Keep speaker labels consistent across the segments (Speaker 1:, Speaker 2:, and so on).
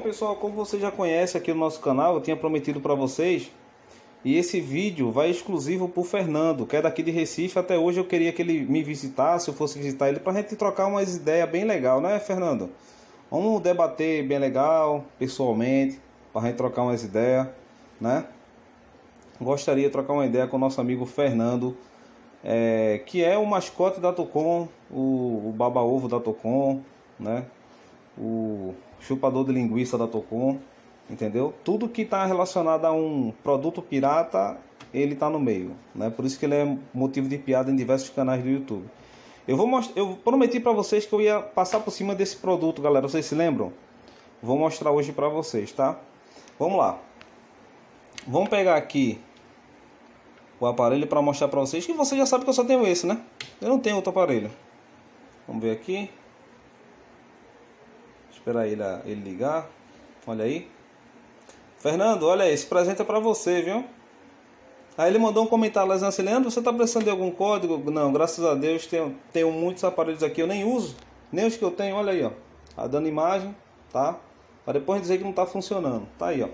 Speaker 1: pessoal, como você já conhece aqui no nosso canal, eu tinha prometido para vocês e esse vídeo vai exclusivo para o Fernando, que é daqui de Recife. Até hoje eu queria que ele me visitasse, eu fosse visitar ele, para a gente trocar umas ideias bem legal, né, Fernando? Vamos debater bem legal, pessoalmente, para a gente trocar umas ideias, né? Gostaria de trocar uma ideia com o nosso amigo Fernando, é, que é o mascote da Tocom, o, o baba-ovo da Tocom, né? O chupador de linguiça da Tocom entendeu? Tudo que está relacionado a um produto pirata, ele está no meio, né? Por isso que ele é motivo de piada em diversos canais do YouTube. Eu vou mostrar, eu prometi para vocês que eu ia passar por cima desse produto, galera. Vocês se lembram? Vou mostrar hoje para vocês, tá? Vamos lá. Vamos pegar aqui o aparelho para mostrar para vocês que você já sabe que eu só tenho esse, né? Eu não tenho outro aparelho. Vamos ver aqui. Esperar ele, ele ligar. Olha aí. Fernando, olha esse presente é para você, viu? Aí ele mandou um comentário lá dizendo assim, Leandro, você está precisando de algum código? Não, graças a Deus tenho, tenho muitos aparelhos aqui, eu nem uso, nem os que eu tenho, olha aí, ó. Tá dando imagem, tá? Para depois dizer que não está funcionando. Tá aí, ó.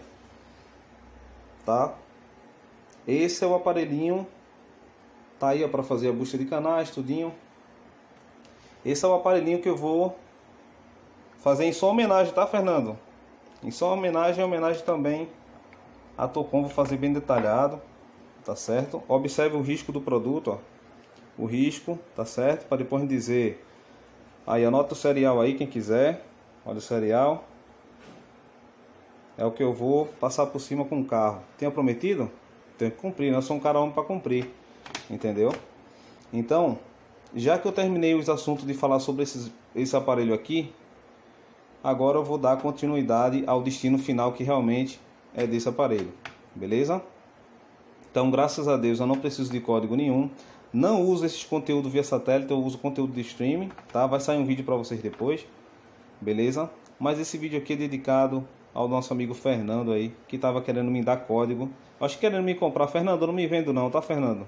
Speaker 1: Tá? Esse é o aparelhinho. Tá aí, ó, para fazer a busca de canais, tudinho. Esse é o aparelhinho que eu vou fazer em sua homenagem, tá, Fernando? Em sua homenagem, homenagem também a Tocom, vou fazer bem detalhado, tá certo? Observe o risco do produto, ó. O risco, tá certo? Para depois dizer. Aí anota o serial aí, quem quiser. Olha o serial. É o que eu vou passar por cima com o carro. Tinha prometido? Tenho que cumprir, né? Eu sou um cara homem para cumprir. Entendeu? Então, já que eu terminei os assuntos de falar sobre esses, esse aparelho aqui, Agora eu vou dar continuidade ao destino final que realmente é desse aparelho. Beleza? Então, graças a Deus, eu não preciso de código nenhum. Não uso esses conteúdos via satélite, eu uso conteúdo de streaming, tá? Vai sair um vídeo para vocês depois. Beleza? Mas esse vídeo aqui é dedicado ao nosso amigo Fernando aí, que estava querendo me dar código. Acho que querendo me comprar. Fernando, eu não me vendo não, tá, Fernando?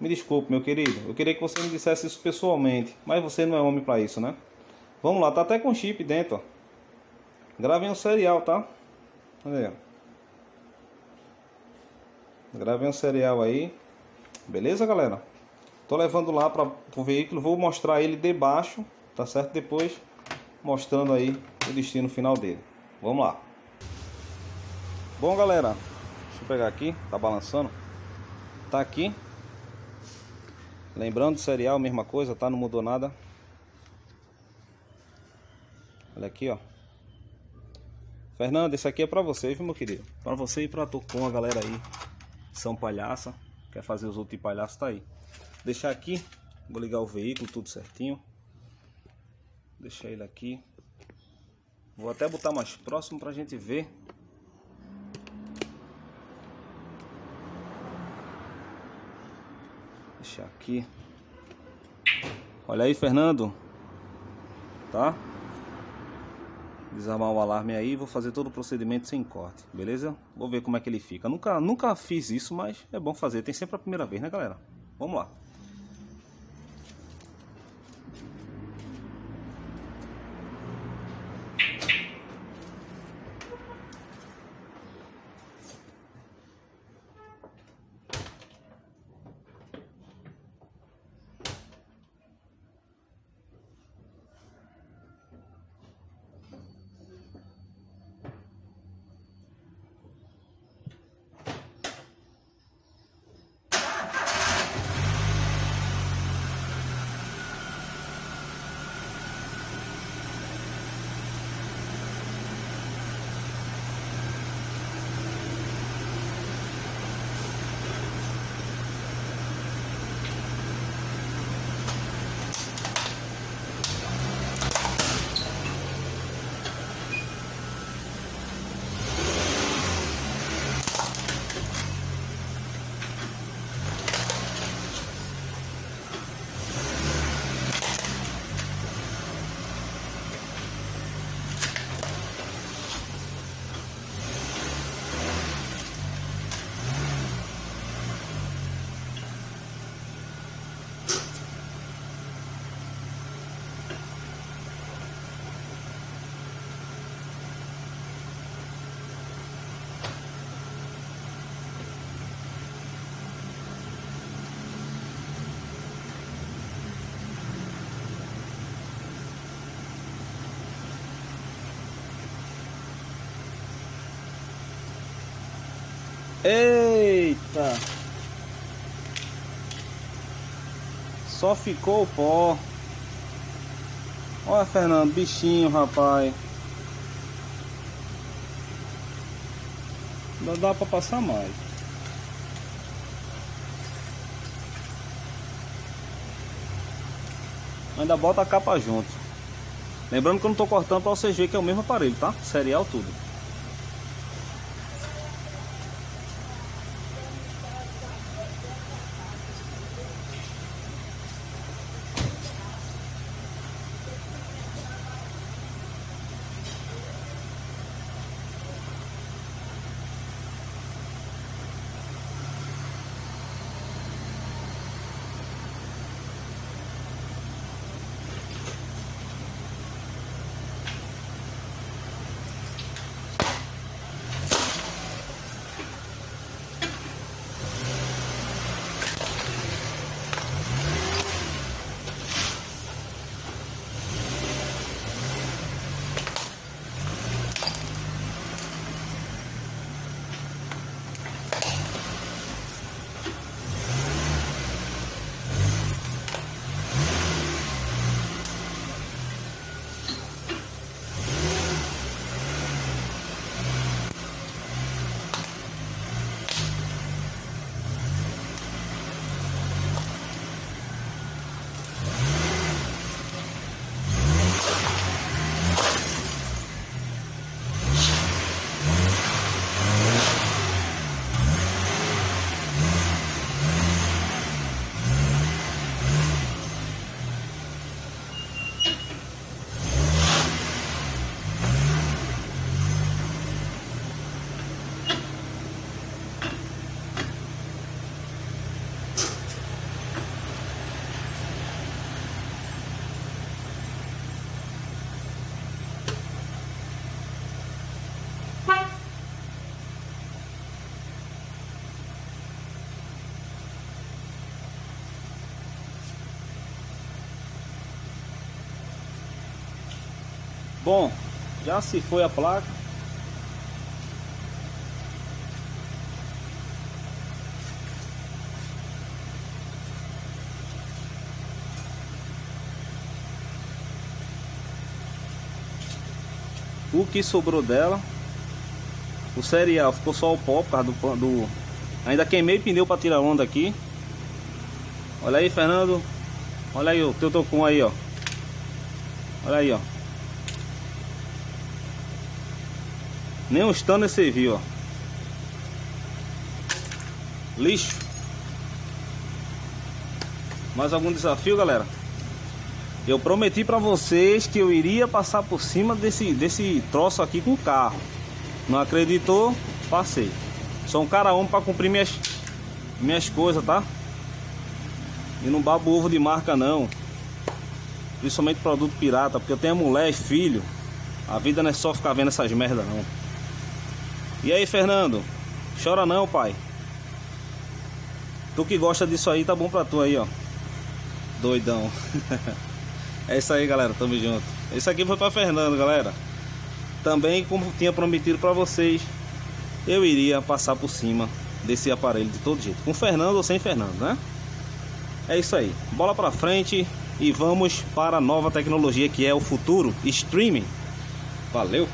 Speaker 1: Me desculpe, meu querido. Eu queria que você me dissesse isso pessoalmente, mas você não é homem para isso, né? Vamos lá, tá até com chip dentro, ó. Gravem um serial, tá? Olha aí. Gravem um serial aí. Beleza, galera? Tô levando lá para o veículo. Vou mostrar ele debaixo, tá certo? Depois mostrando aí o destino final dele. Vamos lá. Bom, galera. Deixa eu pegar aqui. Tá balançando. Tá aqui. Lembrando do serial, mesma coisa, tá? Não mudou nada. Olha aqui, ó. Fernando, isso aqui é pra você, viu, meu querido? Pra você e pra Tocom, a galera aí. São palhaça. Quer fazer os outros de palhaço, tá aí. Deixar aqui. Vou ligar o veículo, tudo certinho. Deixar ele aqui. Vou até botar mais próximo pra gente ver. Deixar aqui. Olha aí, Fernando. Tá? Desarmar o alarme aí vou fazer todo o procedimento sem corte, beleza? Vou ver como é que ele fica. Nunca, nunca fiz isso, mas é bom fazer. Tem sempre a primeira vez, né, galera? Vamos lá. Eita! Só ficou o pó. Olha, Fernando, bichinho, rapaz. Não dá pra passar mais. Ainda bota a capa junto. Lembrando que eu não tô cortando pra vocês verem que é o mesmo aparelho, tá? Serial tudo. Bom, já se foi a placa. O que sobrou dela. O serial ficou só o pó por causa do, do... Ainda queimei pneu para tirar onda aqui. Olha aí, Fernando. Olha aí o teu tocum aí, ó. Olha aí, ó. Nem um stanner serviu, ó. Lixo. Mais algum desafio, galera? Eu prometi para vocês que eu iria passar por cima desse, desse troço aqui com o carro. Não acreditou? Passei. Sou um cara homem para cumprir minhas, minhas coisas, tá? E não babo ovo de marca, não. Principalmente produto pirata, porque eu tenho mulher e filho. A vida não é só ficar vendo essas merdas, não. E aí, Fernando? Chora não, pai. Tu que gosta disso aí, tá bom pra tu aí, ó. Doidão. é isso aí, galera. Tamo junto. Isso aqui foi pra Fernando, galera. Também, como tinha prometido pra vocês, eu iria passar por cima desse aparelho de todo jeito. Com Fernando ou sem Fernando, né? É isso aí. Bola pra frente e vamos para a nova tecnologia que é o futuro streaming. Valeu!